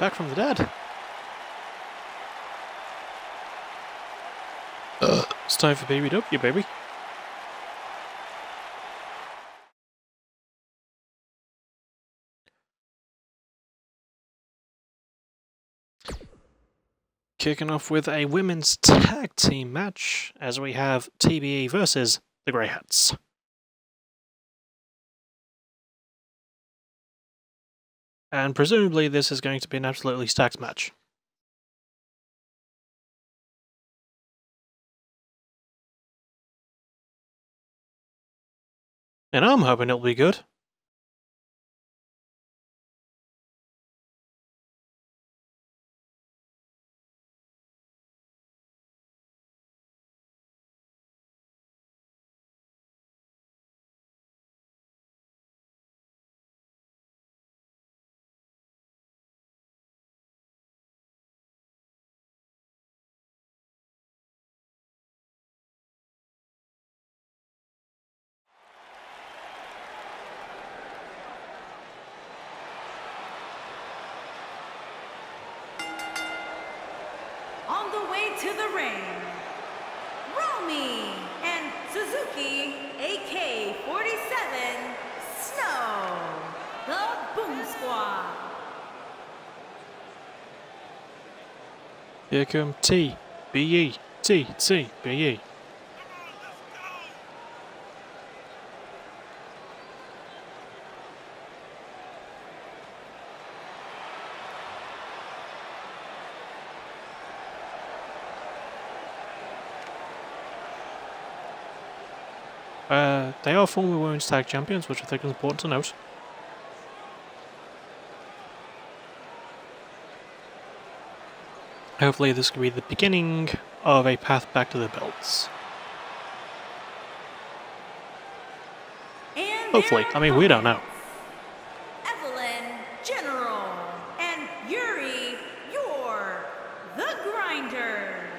back from the dead. Uh, it's time for PBW, baby. Kicking off with a women's tag team match as we have TBE versus the Grey Hats. And presumably this is going to be an absolutely stacked match. And I'm hoping it'll be good. Here come T, B E, T, T, B E. Uh, they are former women's tag champions, which I think is important to note. Hopefully this could be the beginning of a path back to the belts. And Hopefully. I mean, we don't know. Evelyn General and Yuri Yor, the Grinders.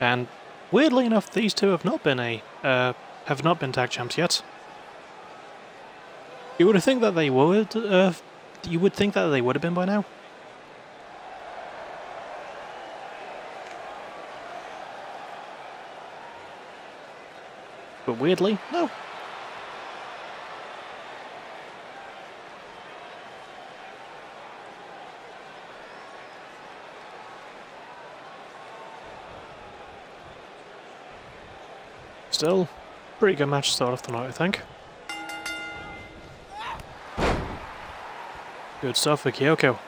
And weirdly enough, these two have not been a uh, have not been tag champs yet. You would think that they would. Uh, you would think that they would have been by now. But weirdly, no. Still, pretty good match to start off the night, I think. Good stuff for Kyoko.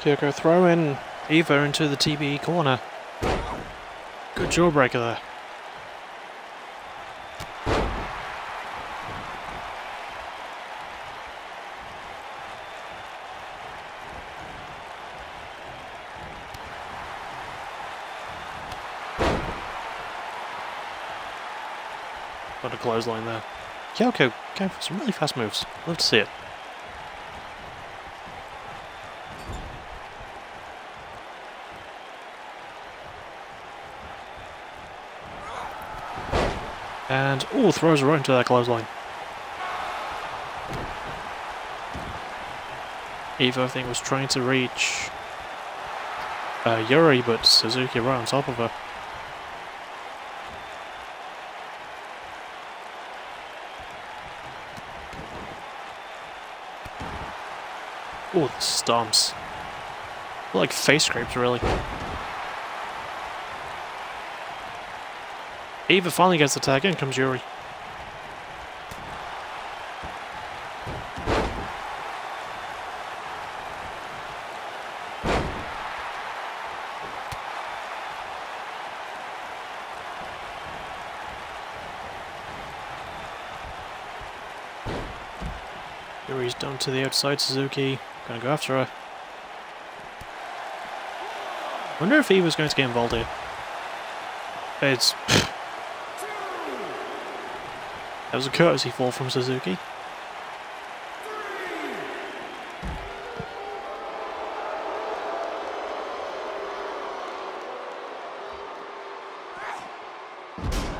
Kyoko throwing Eva into the TBE corner. Jawbreaker there. Got a clothesline there. Kyoko going for some really fast moves. Love to see it. And, oh, throws her right into that clothesline. Eva, I think, was trying to reach uh, Yuri, but Suzuki right on top of her. Oh, stomps. Like face scrapes, really. Eva finally gets the tag, in comes Yuri. Yuri's down to the outside, Suzuki Gonna go after her. Wonder if he was going to get involved here. It's... that was a courtesy fall from Suzuki.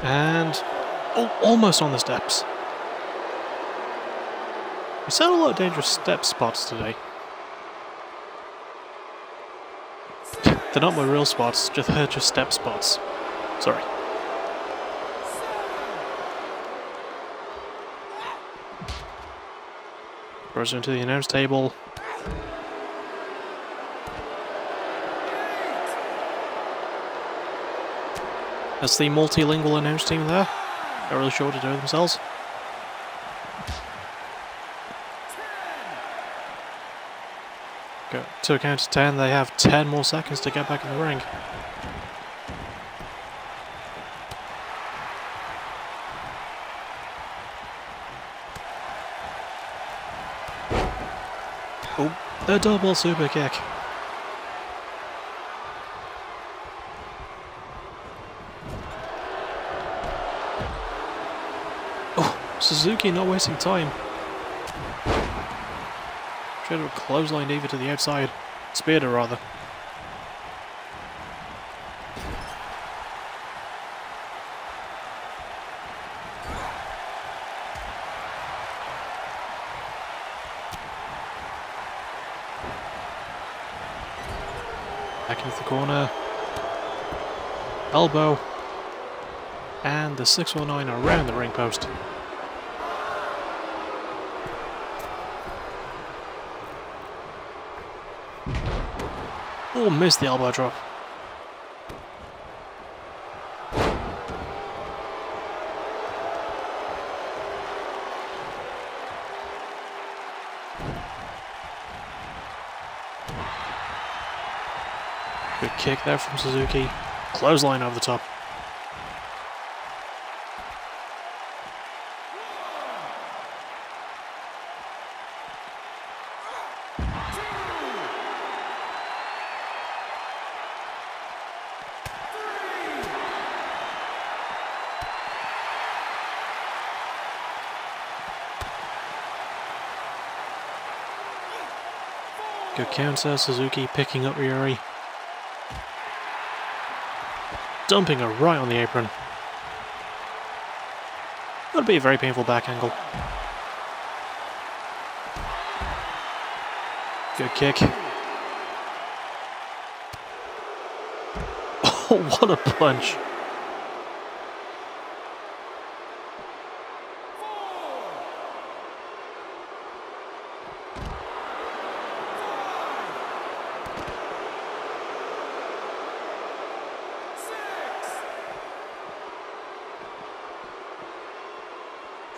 And... Oh, almost on the steps. We saw a lot of dangerous step spots today. They're not my real spots, just they're just step spots. Sorry. Throws the announce table. That's the multilingual announce team there. Not really sure to do themselves. Go to count of 10, they have 10 more seconds to get back in the ring. Oh, a double super kick. Oh, Suzuki not wasting time. Should have clotheslined Eva to the outside. Speared her, rather. Back into the corner. Elbow. And the 619 around the ring post. Oh, missed the elbow drop. Good kick there from Suzuki. Clothesline over the top. Good counter, Suzuki picking up Yuri. Dumping her right on the apron. That'll be a very painful back angle. Good kick. Oh, what a punch.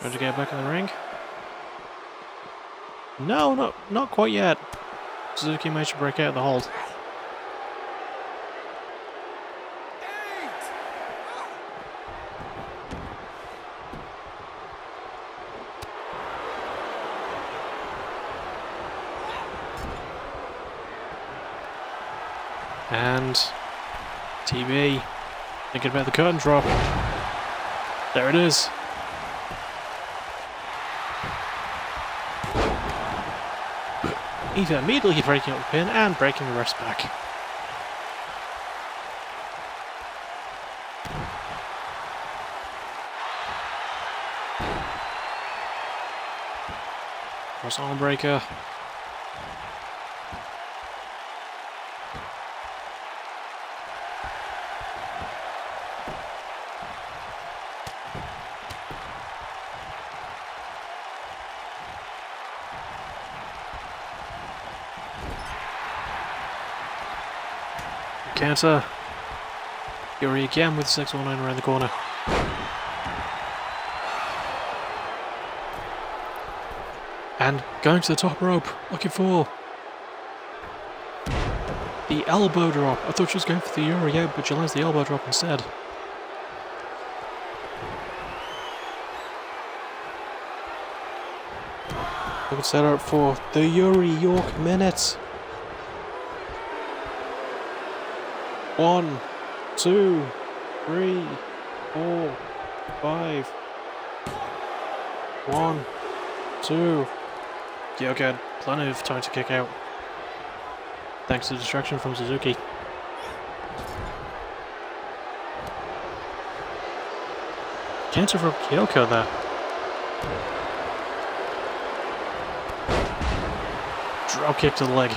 Trying to get back in the ring. No, no, not quite yet. Suzuki managed to break out of the hold. And TB thinking about the curtain drop. There it is. Eva immediately breaking up the pin and breaking the rest back. Cross arm breaker. Counter. Yuri again with 619 around the corner. And going to the top rope, looking for the elbow drop. I thought she was going for the Yuri out, but she lands the elbow drop instead. Looking set up for the Yuri York minute. One, two, three, four, five. One, two. Yeah, okay, plenty of time to kick out. Thanks to distraction from Suzuki. Counter from Kyoko there. Drop kick to the leg.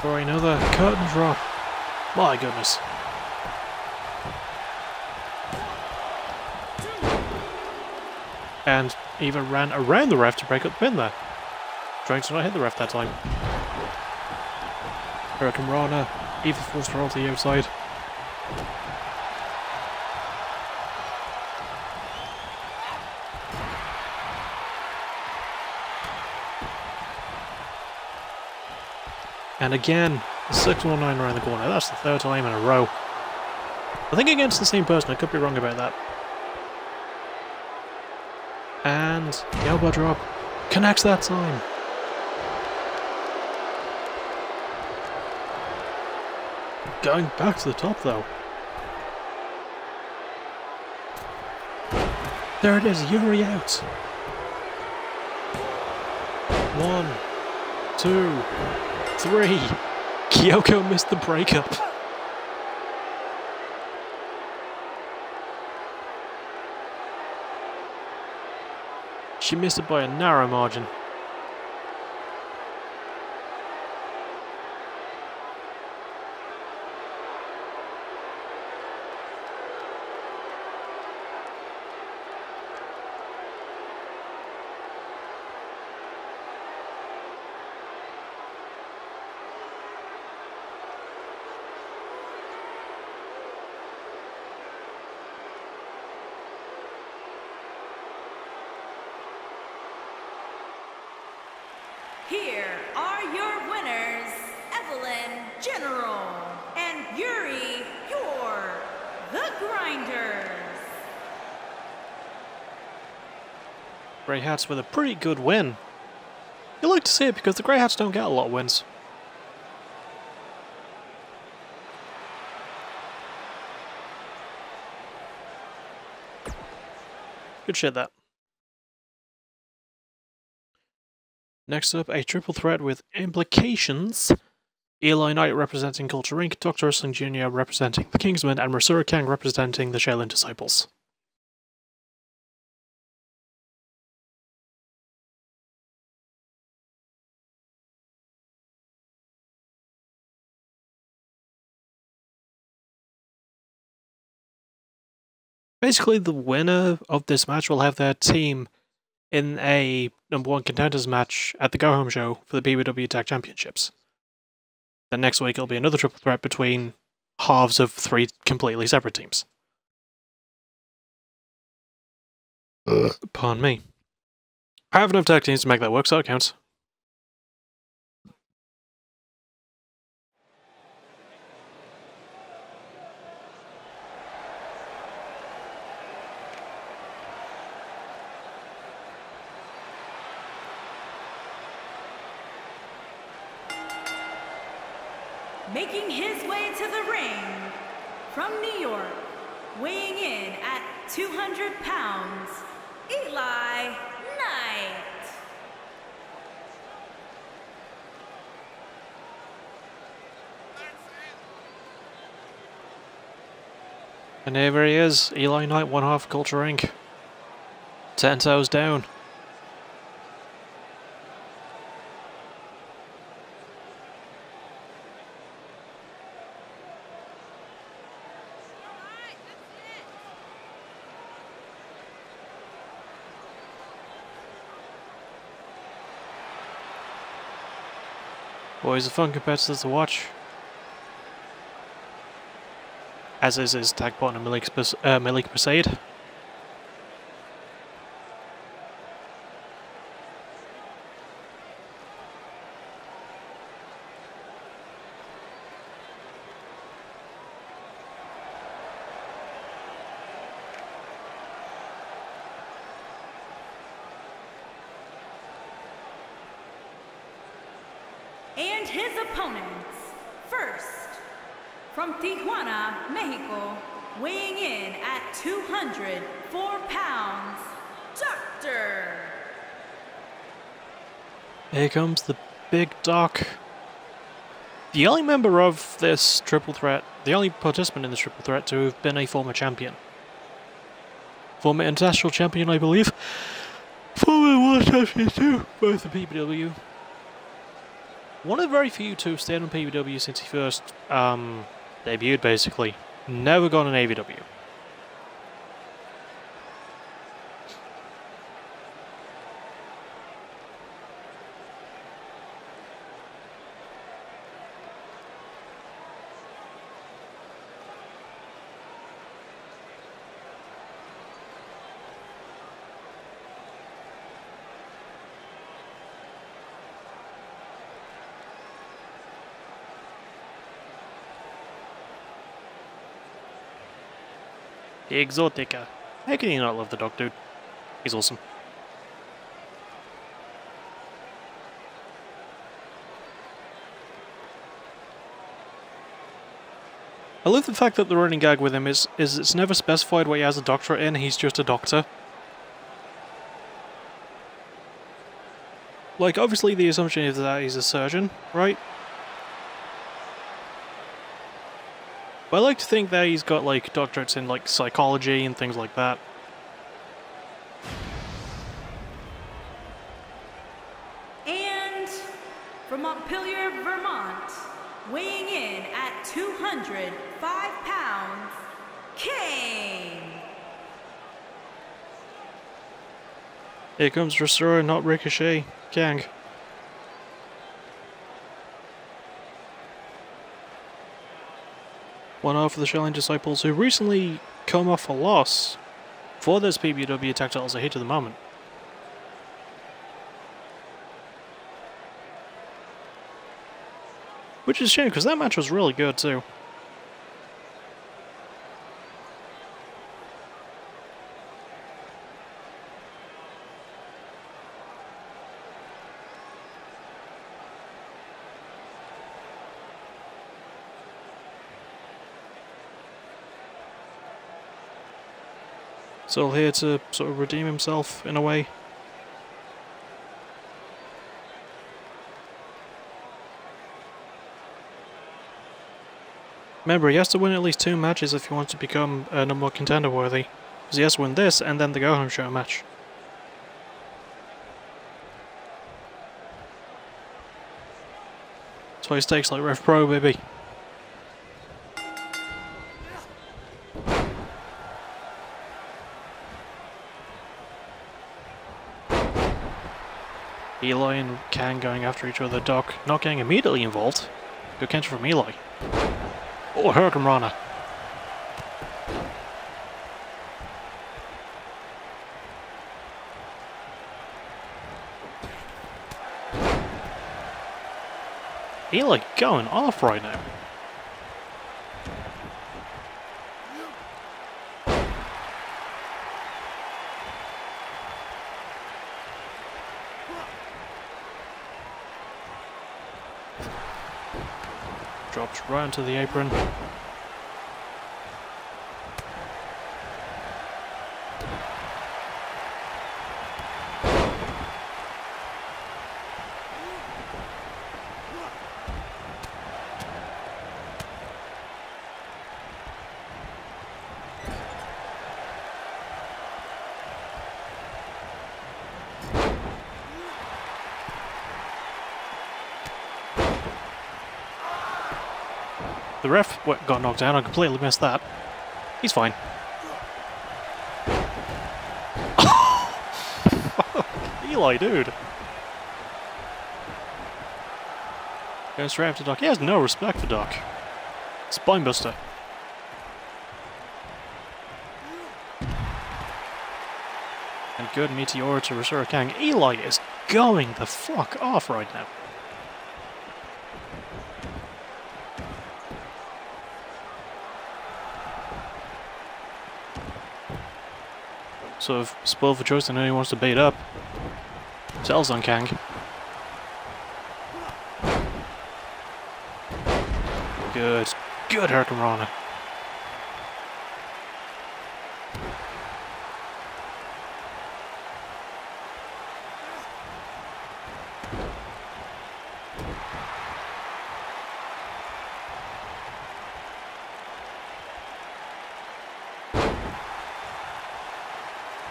For another curtain drop. My goodness. And even ran around the ref to break up the pin there. Trying to not hit the ref that time. Hurricanrana, Eva forced roll to the outside. And again, 619 around the corner. That's the third time in a row. I think against the same person, I could be wrong about that. And the elbow drop connects that time. Going back to the top though. There it is, Yuri out. One, two, three. Kyoko missed the breakup. She missed it by a narrow margin. Here are your winners, Evelyn General and Yuri, your the Grinders. Grey Hats with a pretty good win. You like to see it because the Grey Hats don't get a lot of wins. Good shit, that. Next up, a triple threat with implications. Eli Knight representing Culture Inc., Dr. Wrestling Jr. representing the Kingsmen, and Masura Kang representing the Shaolin Disciples. Basically, the winner of this match will have their team in a number one contenders match at the Go Home Show for the PBW Tag Championships. Then next week it'll be another triple threat between halves of three completely separate teams. Pardon me. I have enough tag teams to make that work, so it counts. Making his way to the ring from New York, weighing in at 200 pounds, Eli Knight. And there he is, Eli Knight, one half Culture Inc. Ten toes down. Always a fun competitor to watch. As is his tag partner Malik, uh, Malik Here comes the big doc. The only member of this triple threat, the only participant in this triple threat to have been a former champion. Former international champion, I believe. Former world champion too, both the PBW. One of the very few to have stayed on PBW since he first um, debuted, basically. Never gone on AVW. The Exotica. How can you not love the Doc, dude? He's awesome. I love the fact that the running gag with him is, is it's never specified what he has a doctorate in, he's just a doctor. Like, obviously the assumption is that he's a surgeon, right? But I like to think that he's got like doctorates in like psychology and things like that. And from Montpelier, Vermont, weighing in at 205 pounds, Kane. Here comes Restore, not Ricochet. Kang. One half of the Shaolin Disciples who recently come off a loss for this PBW tag titles a hit at the moment. Which is a shame because that match was really good too. Still here to sort of redeem himself in a way. Remember, he has to win at least two matches if he wants to become uh, number one contender worthy. Because he has to win this and then the Go Home Show match. That's why he stakes like Rev Pro, baby. And going after each other. Doc not getting immediately involved. Good counter from Eli. Oh, Hurricane Eli going off right now. Right onto the apron. The ref got knocked out. I completely missed that. He's fine. Eli, dude. Goes right after Doc. He has no respect for Doc. Spinebuster. And good Meteora to Rasura Kang. Eli is going the fuck off right now. So if spoiled for choice and anyone wants to bait up, tells on Kang. Good. Good Hurricanrana.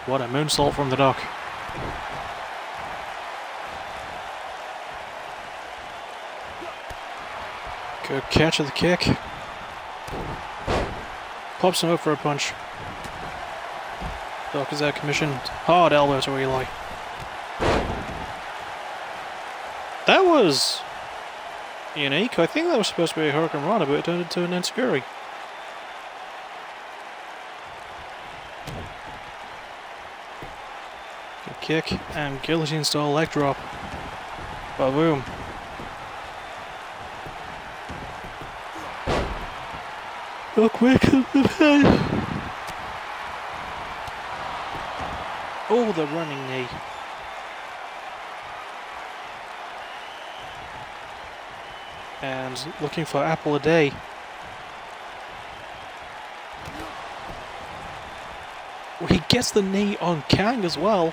What a moonsault from the Doc. Good catch of the kick. Pops him up for a punch. Doc is out commissioned. Hard elbow to Eli. That was unique. I think that was supposed to be a Hurricanrana, but it turned into an Enzuigiri. Kick and guillotine style leg drop. Ba-boom. Oh, quick! Oh, the running knee. And looking for apple a day. Well, he gets the knee on Kang as well.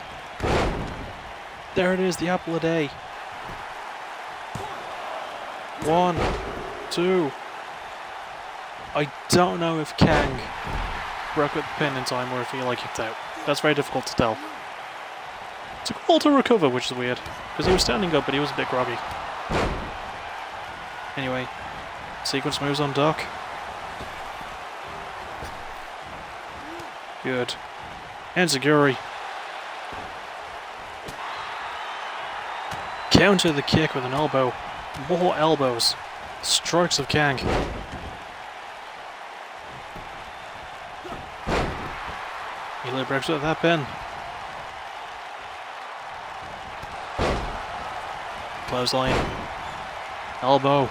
There it is, the apple a day. One, two. I don't know if Kang broke up the pin in time or if he like kicked out. That's very difficult to tell. Took a while to recover, which is weird. Because he was standing up, but he was a bit groggy. Anyway, sequence moves on Doc. Good. Enzuigiri. Counter the kick with an elbow. More elbows. Strokes of Kang. Eli breaks with that pin. Clothesline. Elbow.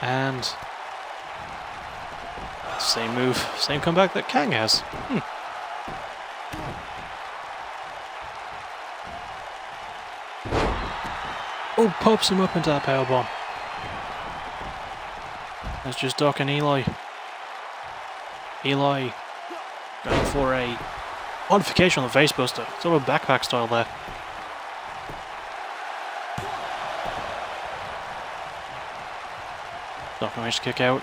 And same move, same comeback that Kang has. Hmm. Oh, pops him up into that power bomb. That's just Doc and Eli. Eli going for a modification on the face buster. Sort of a backpack style there. Doc managed to kick out.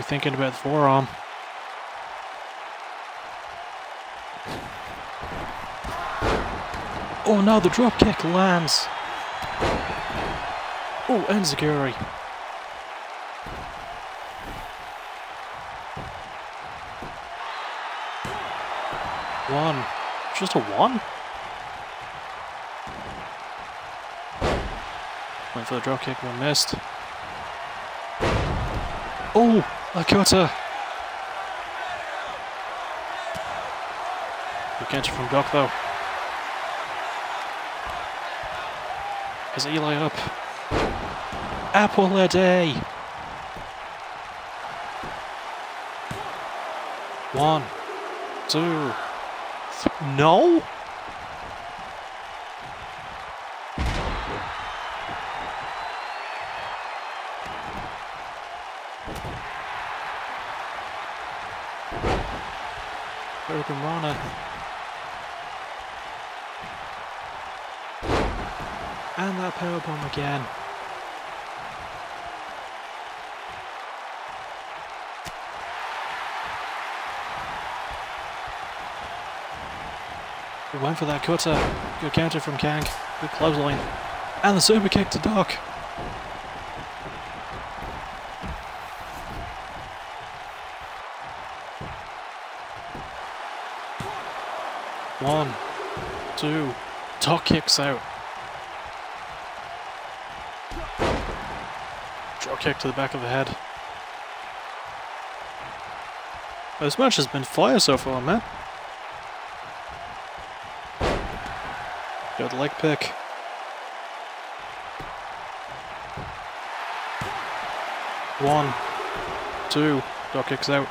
Be thinking about the forearm. Oh no, the drop kick lands. Oh, Enzuigiri. One. Just a one? Went for the drop kick, but missed. Lakota. Good catch from Doc though. Is Eli up? Apple a day. One, two, no. Again. We went for that cutter. Good counter from Kang. Good clothesline. And the super kick to Doc. One, two. Top kicks out. Kick to the back of the head. This match has been fire so far, man. Good leg pick. One, two, Doc kicks out.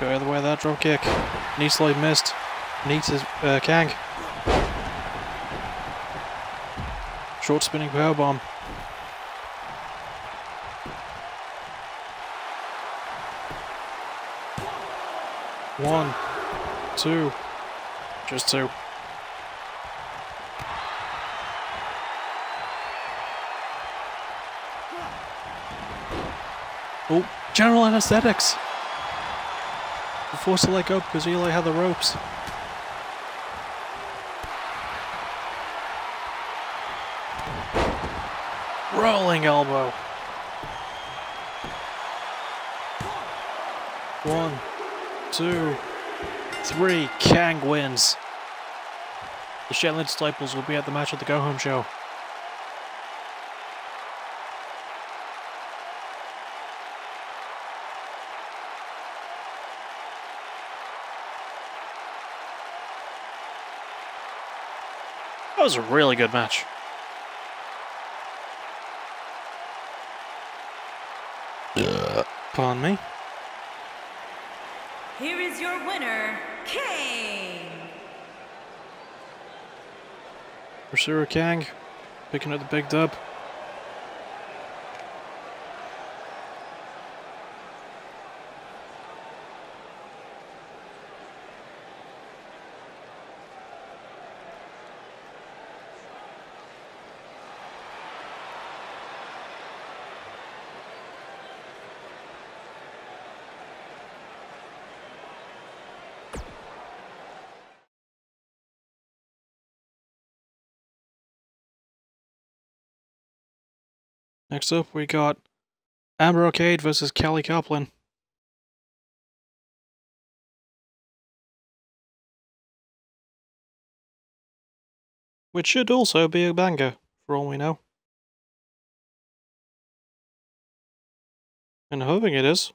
Go either way that drop kick. Knee slide missed. Knee to uh, Kang. Short spinning power bomb. One, two, just two. Oh, general anesthetics. We're forced to let go because Eli had the ropes. Rolling elbow. One, two, three. Kang wins. The Shaolin Disciples will be at the match at the Go Home Show. That was a really good match. Pardon me. Here is your winner, Kane. Pursuer Kang picking up the big dub. Next up, we got Amber Arcade versus Kelly Kaplan. Which should also be a banger, for all we know. And hoping it is.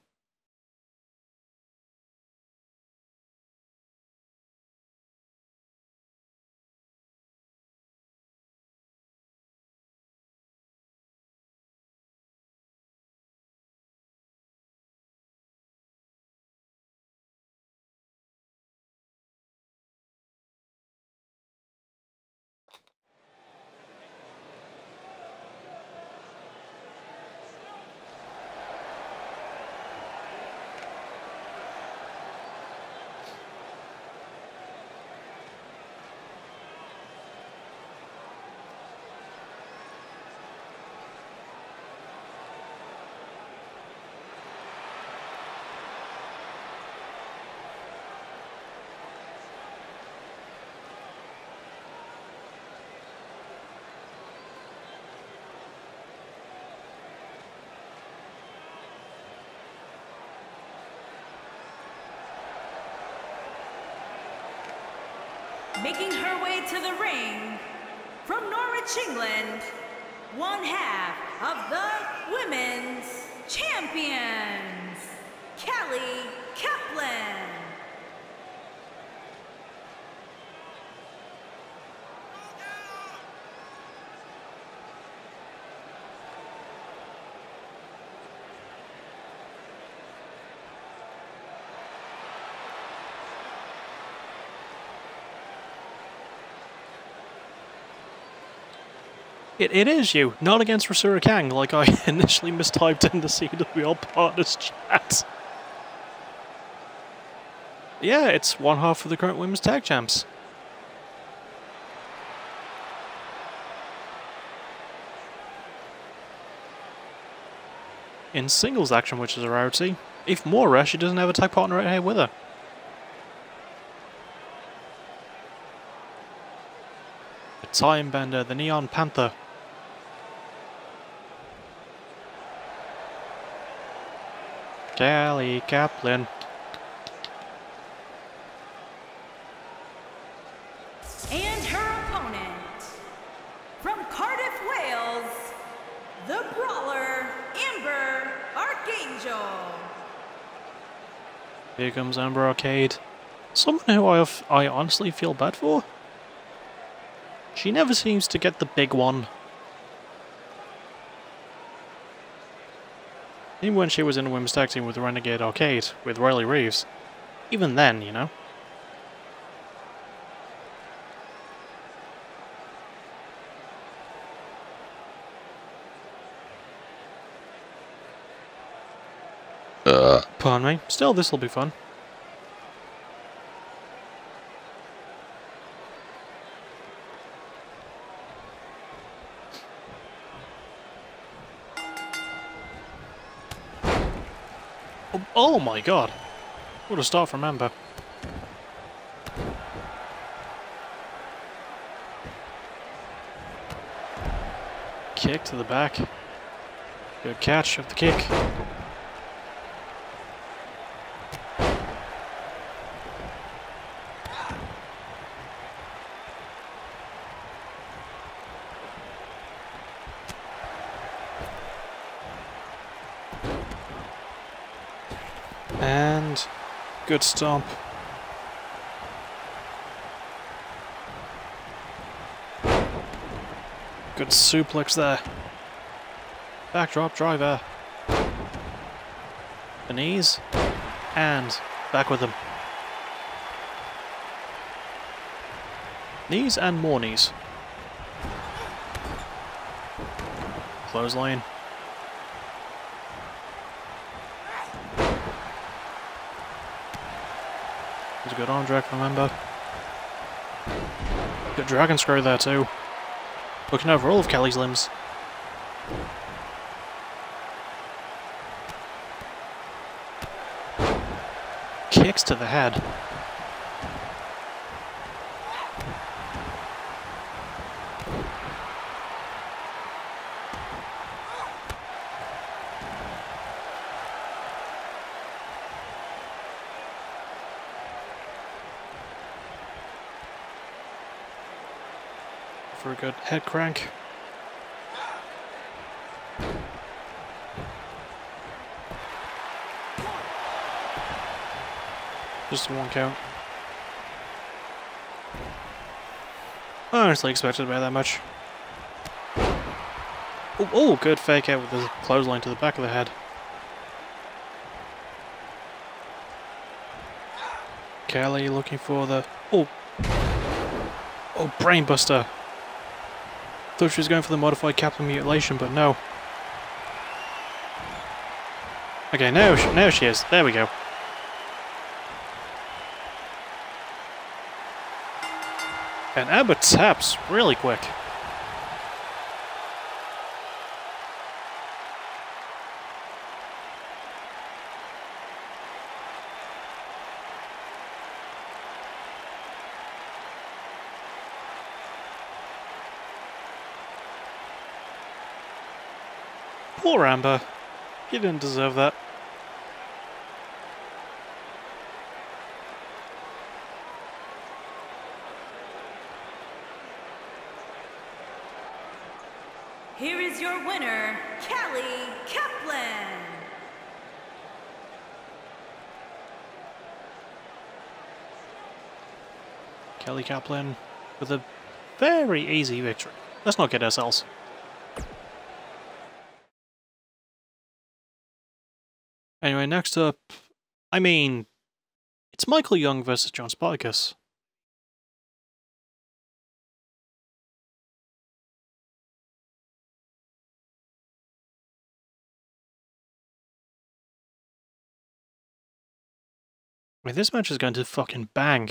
Making her way to the ring from Norwich, England, one half of the Women's Champions, Kelly Kaplan. It, it is you, not against Rasura Kang, like I initially mistyped in the CWL Partners chat. Yeah, it's one half of the current Women's Tag Champs. In singles action, which is a rarity. if more rare, she doesn't have a tag partner right here with her. The Time Bender, the Neon Panther. Sally Kaplan. And her opponent, from Cardiff, Wales, the brawler, Amber Archangel. Here comes Amber Arcade. Someone who I, I honestly feel bad for. She never seems to get the big one. Even when she was in a women's tag team with Renegade Arcade, with Riley Reeves. Even then, you know. Uh, Pardon me. Still, this'll be fun. Oh, my god. What a start from Amber. Kick to the back. Good catch of the kick. And good stomp. Good suplex there. Backdrop driver. The knees. And back with them. Knees and more knees. Clothesline. There's a good arm drag from Ember. Good dragon screw there too. Looking over all of Kelly's limbs. Kicks to the head. For a good head crank. Just one count. Honestly expected by that much. Oh, oh, good fake out with the clothesline to the back of the head. Kelly looking for the... Oh! Oh, brainbuster! Thought she was going for the modified capital mutilation, but no. Okay, now she, now she is. There we go. And Amber taps really quick. Poor Amber. You didn't deserve that. Here is your winner, Kelly Kaplan. Kelly Kaplan with a very easy victory. Let's not get ourselves. Next up, I mean, it's Michael Young versus John Spartacus. I mean, this match is going to fucking bang.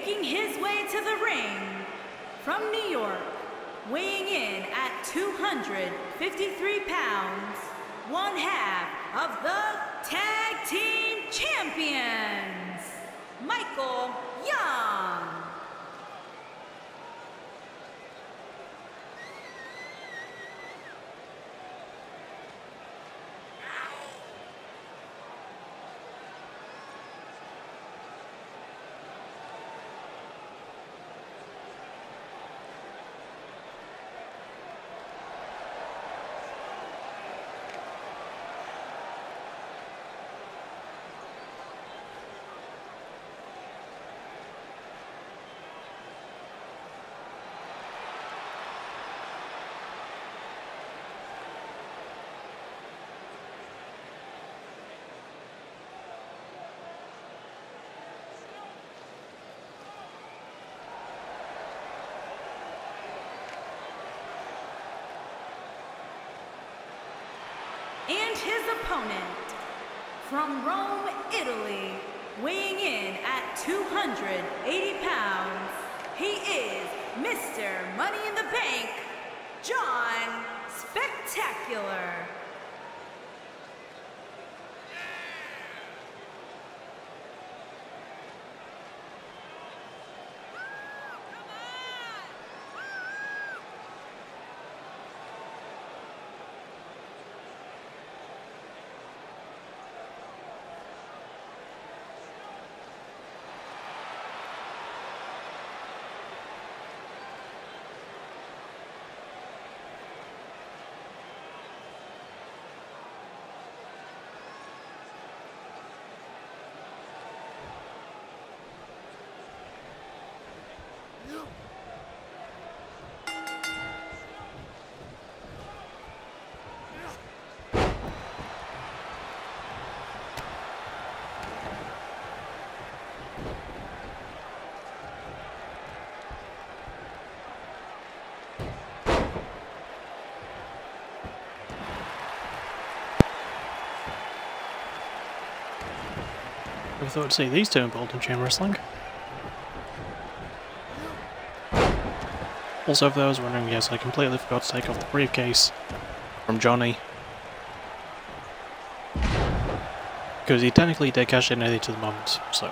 Making his way to the ring from New York, weighing in at 253 pounds, one half of the Tag Team Champions, Michael Young. and his opponent from Rome, Italy, weighing in at 280 pounds, he is Mr. Money in the Bank, John Spartacus. Thought to see these two involved in chain wrestling. Also, for those wondering, yes, I completely forgot to take off the briefcase from Johnny. Because he technically did cash in early to the moment, so.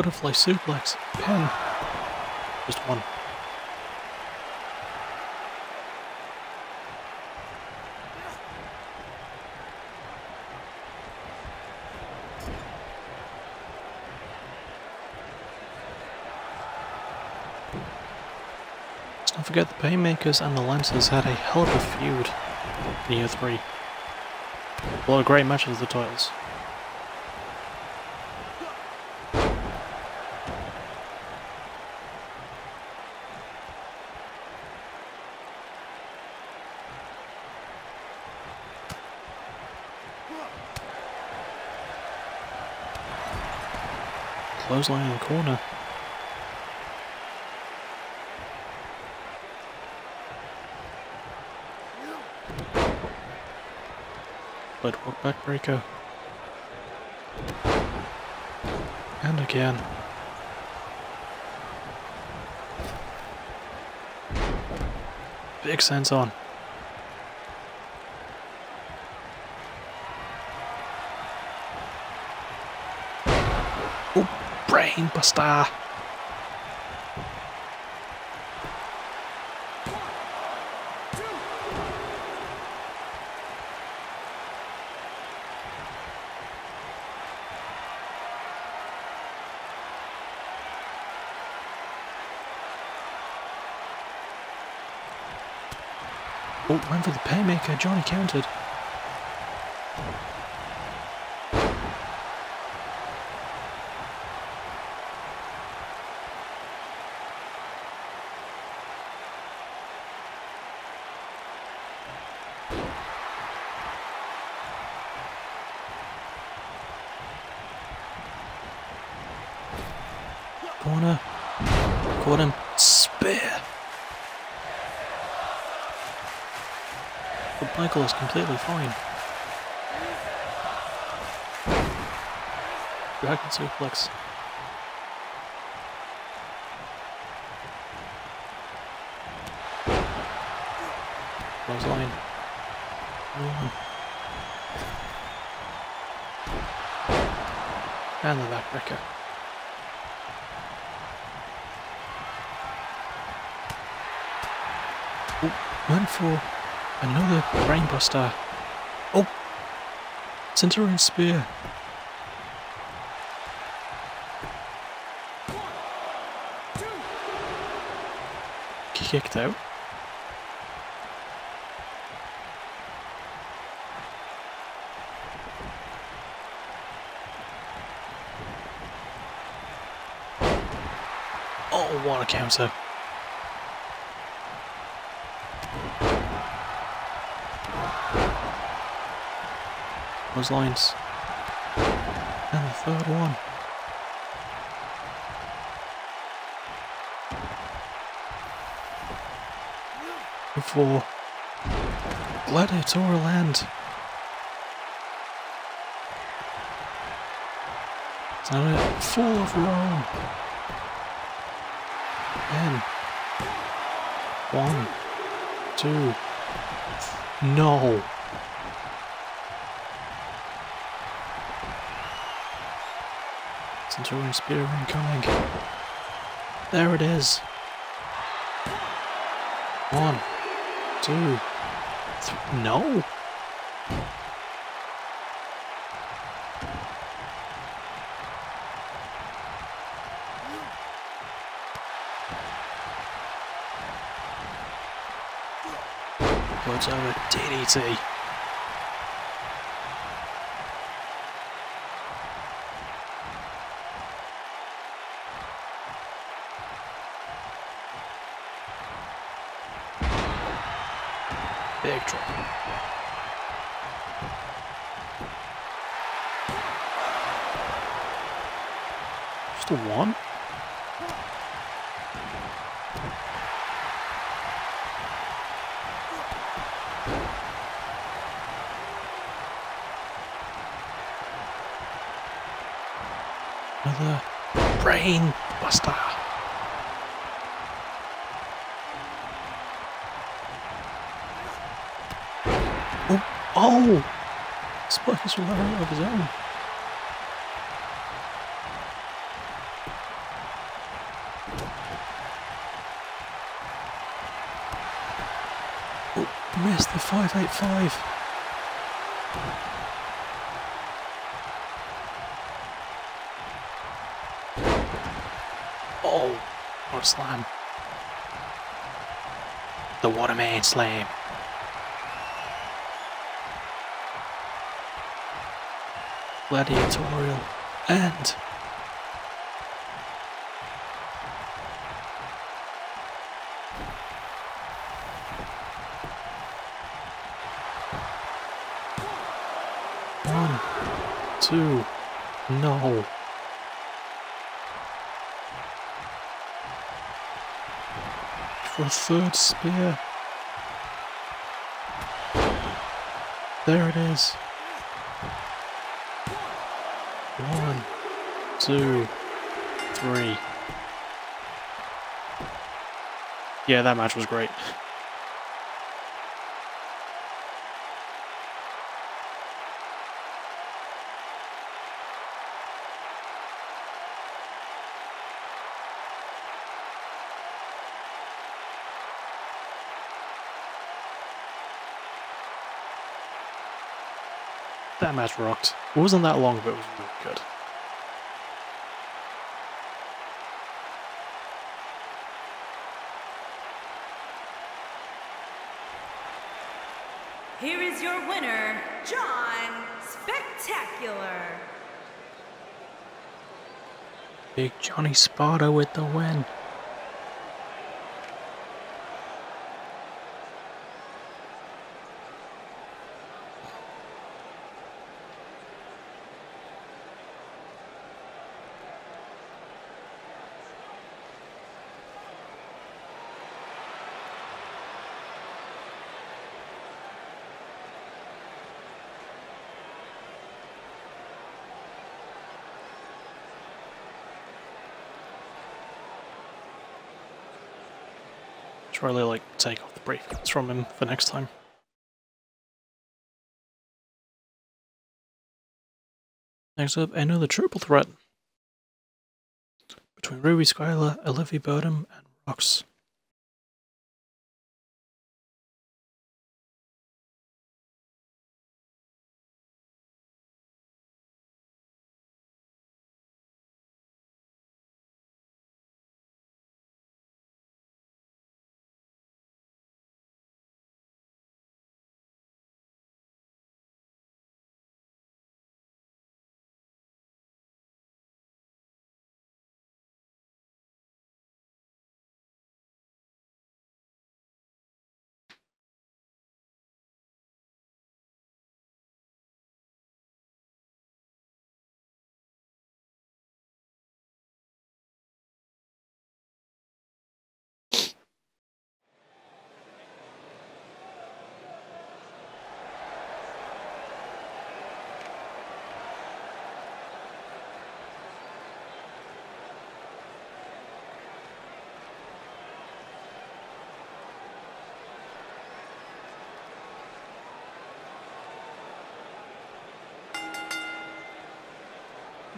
Butterfly suplex. Pin. Just one. Let's not forget the Paymakers and the Lancers had a hell of a feud in year three. A lot of great matches at the titles. Clothesline in the corner. But walk backbreaker. And again. Big senton. Oh, brain buster. Oh, went for the paymaker. Johnny countered. corner. Caught him. Spear. But Michael is completely fine. Dragon suplex. Clothesline. Mm. And the backbreaker. Oh, went for another brainbuster. Oh! Centurion spear. Kicked out. Oh, what a counter. Those lines. And the third one. For gladiatorial end. It's not it. Full of Rome. Then. One. Two. No. Centurion Spear incoming. There it is. One. Two. Th no. Goes over DDT. Brain buster. Oh, oh! Spartacus will have of his own. Oh, missed the 585. Oh, what a slam. The Waterman slam. gladiatorial and one two no for a third spear there it is one, two, three. Yeah, that match was great. That match rocked. It wasn't that long, but it was really good. Here is your winner, John Spartacus. Big Johnny Sparta with the win. to really like take off the briefcase from him for next time. Next up, another triple threat between Ruby Skylar, Olivia Bodum, and Rox.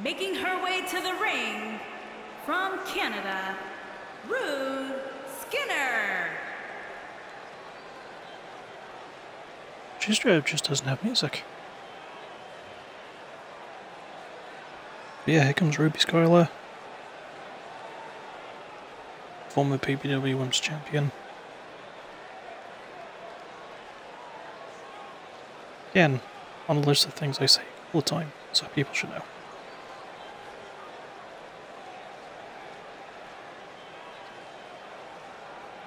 Making her way to the ring from Canada, Rude Skinner. Up just doesn't have music. Yeah, here comes Ruby Skylar. Former PBW Women's Champion. Again, on a list of things I say all the time, so people should know.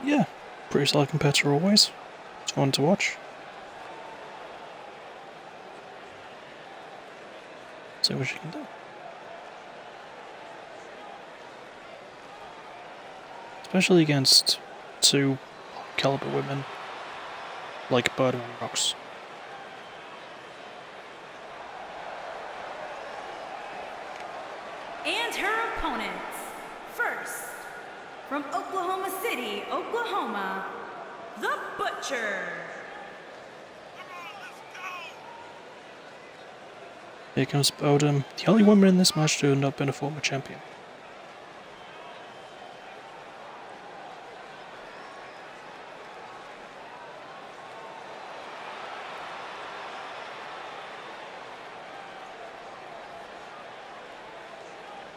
Yeah, pretty solid competitor always. It's fun to watch. See what she can do. Especially against two caliber women like Bodum and Rox. And her opponents. First, from Oklahoma City, Oklahoma, The Butcher. Here comes Bodum, the only woman in this match to have not been a former champion.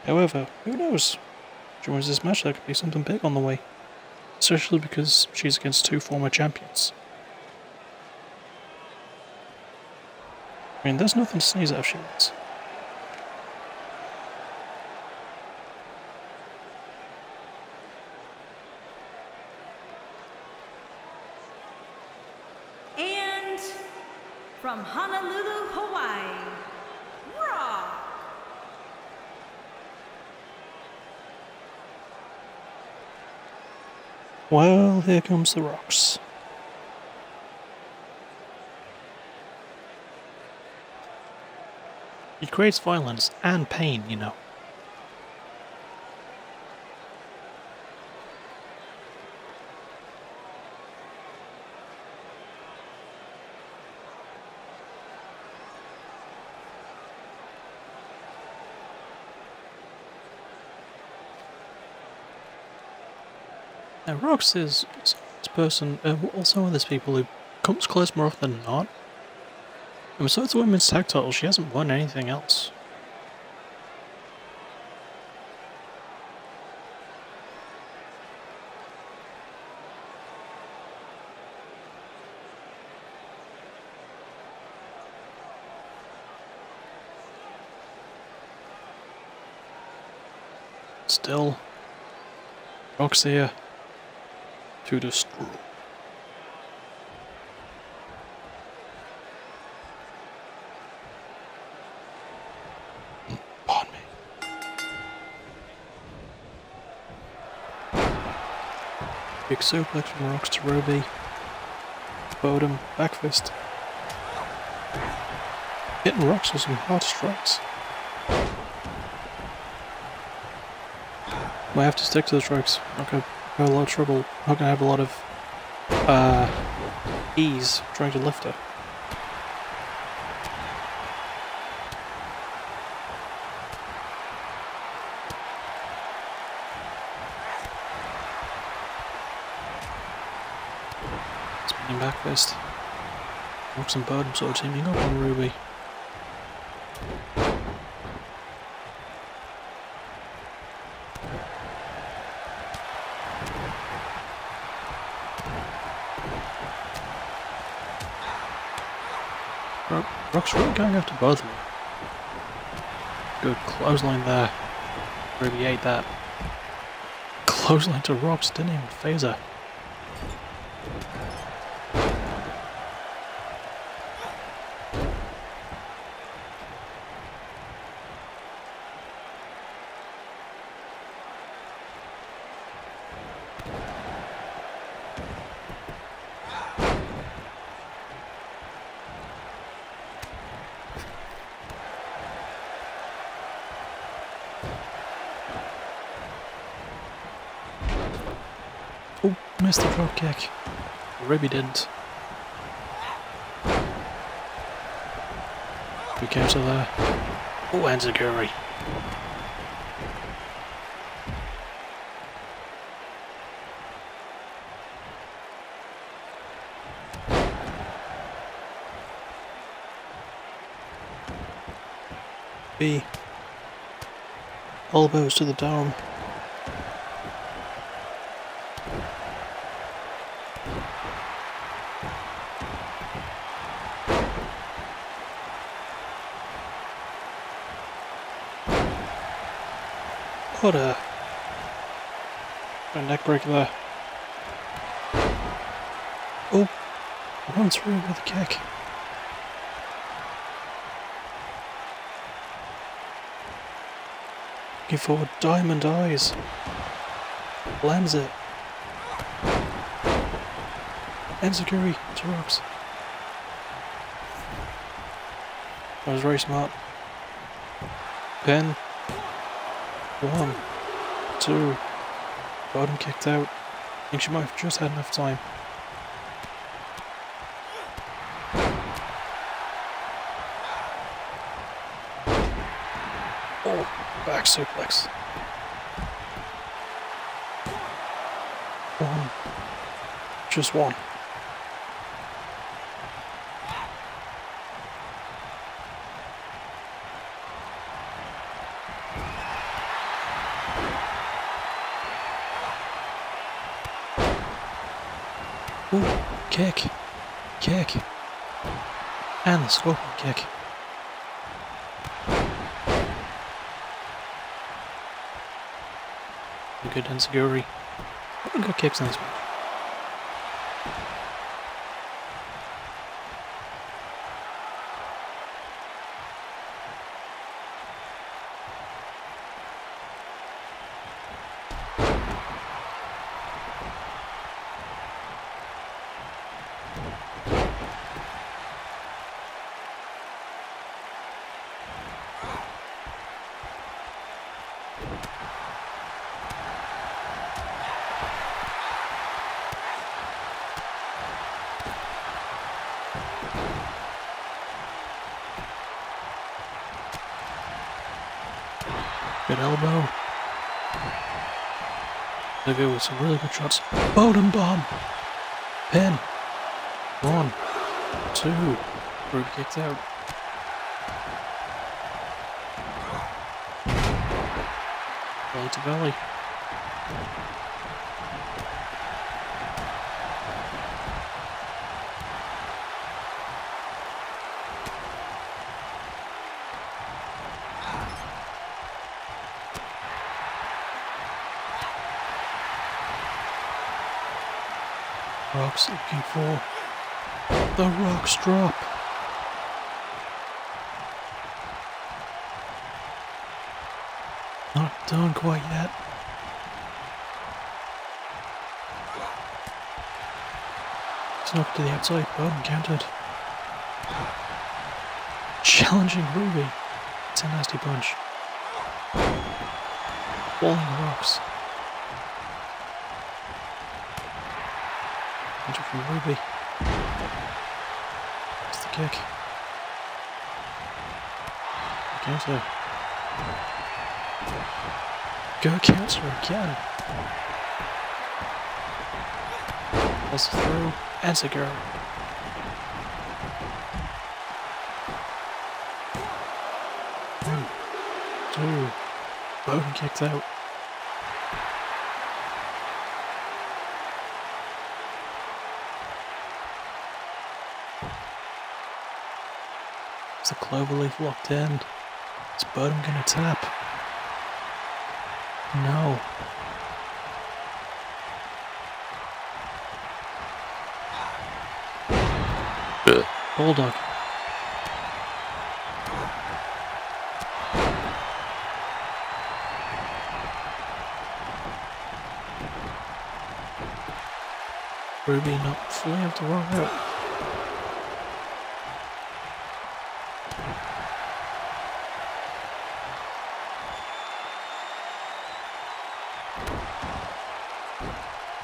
However, who knows? Wins this match, there could be something big on the way. Especially because she's against two former champions. I mean, there's nothing to sneeze at if she wins. And from Honolulu, Hawaii, Raw. Well, here comes the rocks. It creates violence and pain, you know. Now, Rox is this person, uh, also one of those people who comes close more often than not. And besides the women's tag title, she hasn't won anything else. Still, Rox here to destroy. Pardon me. Big suplex from Rox to Ruby. Bodum, back fist. Hitting Rox with some hard strikes. Might have to stick to the strikes. Gonna have a lot of trouble. Not gonna have a lot of uh, ease trying to lift it. Spinning back fist. Rox and Bud sort of teaming up on Ruby. Rock's really going after both of them. Good clothesline there. Ruby ate that. Clothesline to Robs, didn't even phase her. Oh, missed the drop kick. Ruby didn't. Be careful there. Oh, Enziguri. B. Elbows to the dome. What a, a neck break there. Oh, run through with a kick. Looking for diamond eyes. Lands it. Enziguri to Rox. That was very smart. Pen. One. Two. Bodum kicked out. I think she might have just had enough time. Oh, back suplex. One. Just one. The scorpion kick. Good Enziguri. Good kicks in this match. Good elbow. Olivia with some really good shots. Bowden bomb. Pin. One. Two. Ruby kicked out. Belly to belly. Rox looking for the rocks drop. Not done quite yet. Snuck to the outside, Bowden counted. Challenging Ruby. It's a nasty punch. Falling the rocks. counter from Ruby. Kick. Counter. Go counter again. That's through. And a girl. One, two. Bowden kicked out. Is the clover leaf locked in? Is Bowden gonna tap? No. Bulldog. Ruby not fully able to roll out.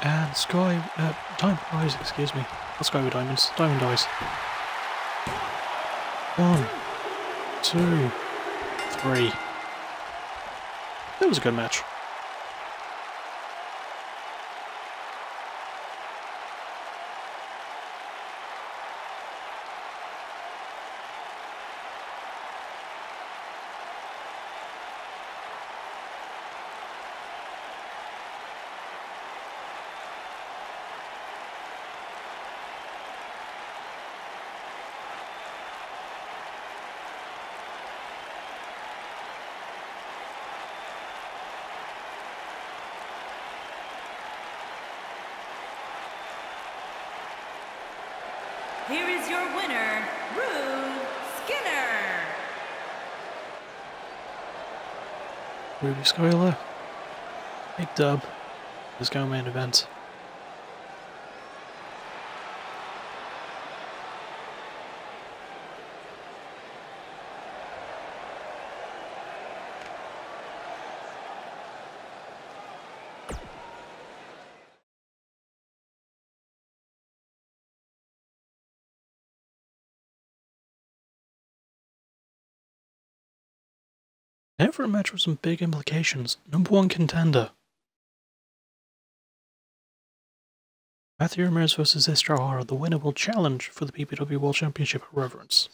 And Sky, uh, Diamond Rise, excuse me. Not Sky with Diamonds, Diamond Eyes. One, two, three. That was a good match. Here is your winner, Rue Skinner. Ruby Skylar. Big dub. Let's go main event. Some big implications. Number one contender. Matthew Ramirez versus Istra Hara. The winner will challenge for the PBW World Championship at Reverence.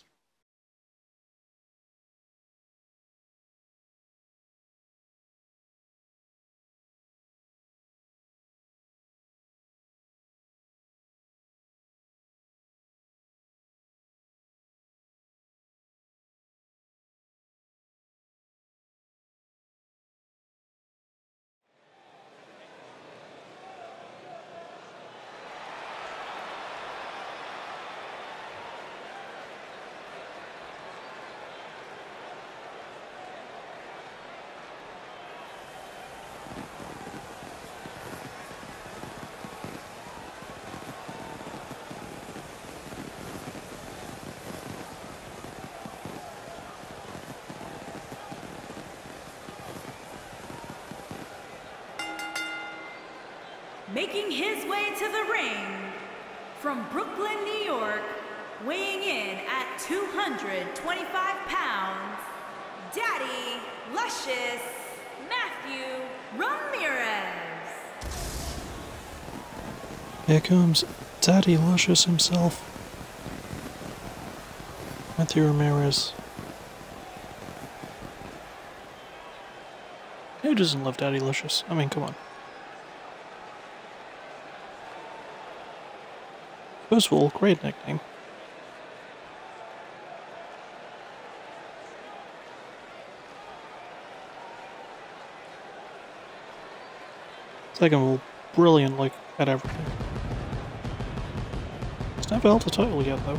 Here comes Daddy Luscious himself. Matthew Ramirez. Who doesn't love Daddy Luscious? I mean, come on. First of all, great nickname. Second of all, brilliant, like, at everything. Never held a title yet, though.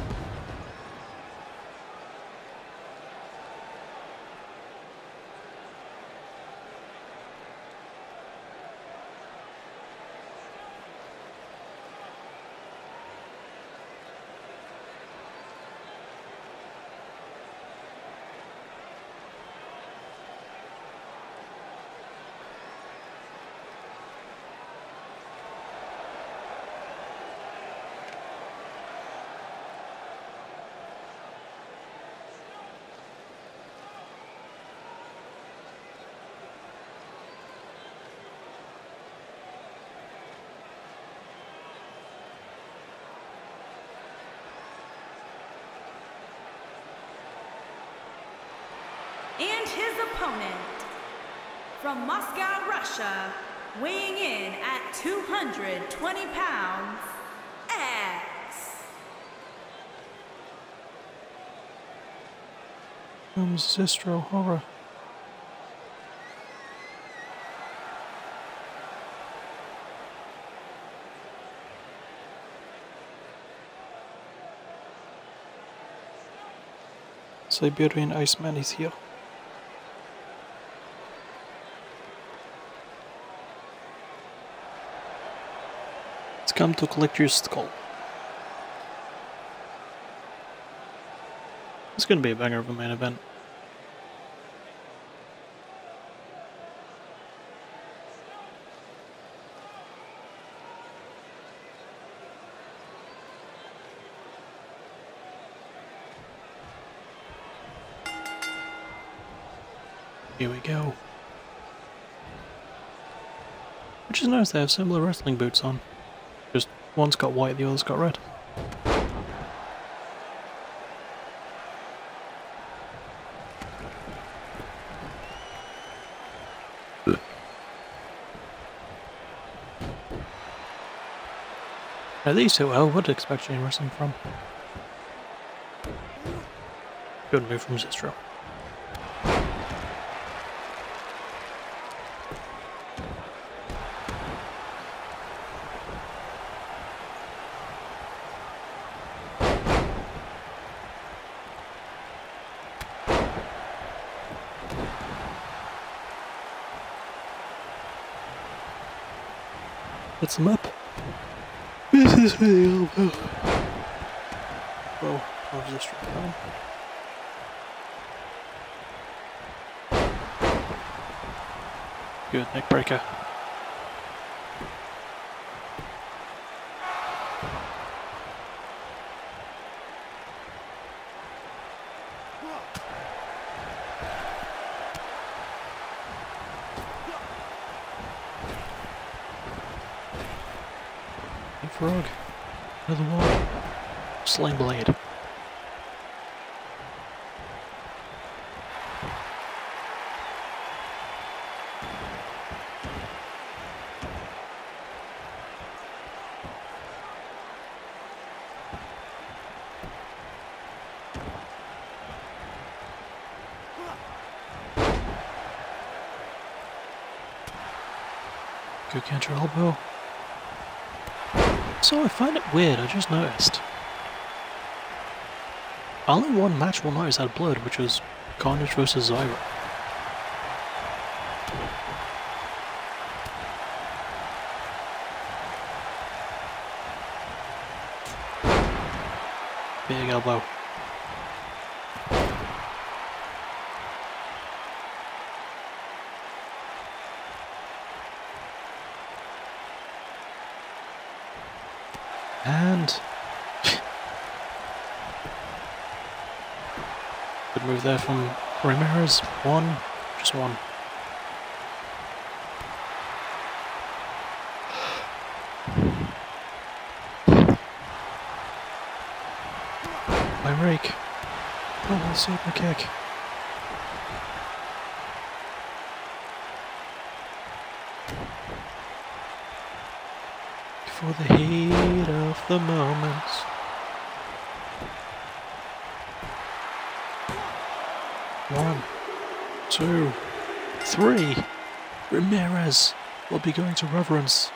And his opponent, from Moscow, Russia, weighing in at 220 pounds, X. Comes Zistro Horror. Siberian Iceman is here. Come to collect your skull. It's gonna be a banger of a main event. Here we go. Which is nice, they have similar wrestling boots on. One's got white, the other's got red. Now these two I would expect any wrestling from. Good move from Zistro. Gets him up. This is for the elbow. Well, how's this down? Good neck breaker. Big frog. Another one. Sling blade. Elbow. So I find it weird, I just noticed. Only one match will notice had blood, which was Carnage versus Zyra. Big elbow. And there from Ramirez. One, just one. My rake. Oh, super kick. For the heat of the moment. One, two, three. Ramirez will be going to reverence.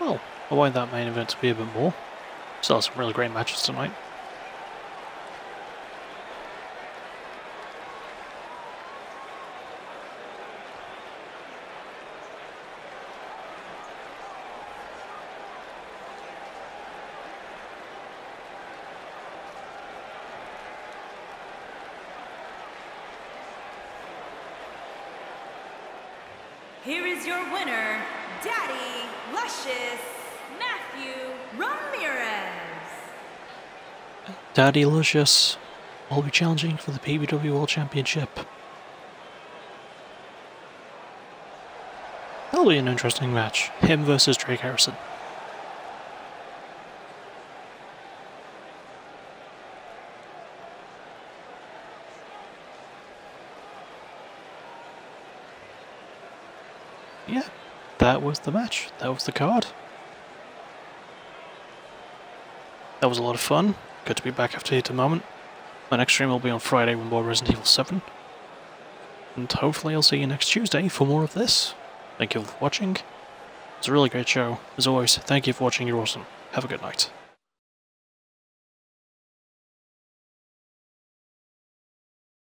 Well, I want that main event to be a bit more. Still some really great matches tonight. Here is your winner, Daddy Luscious Matthew Ramirez. Daddy Lucius will be challenging for the PBW World Championship. That'll be an interesting match. Him versus Drake Harrison. Yeah, that was the match. That was the card. That was a lot of fun. Good to be back after Heat moment. My next stream will be on Friday with more Resident Evil 7. And hopefully I'll see you next Tuesday for more of this. Thank you for watching. It's a really great show. As always, thank you for watching, you're awesome. Have a good night.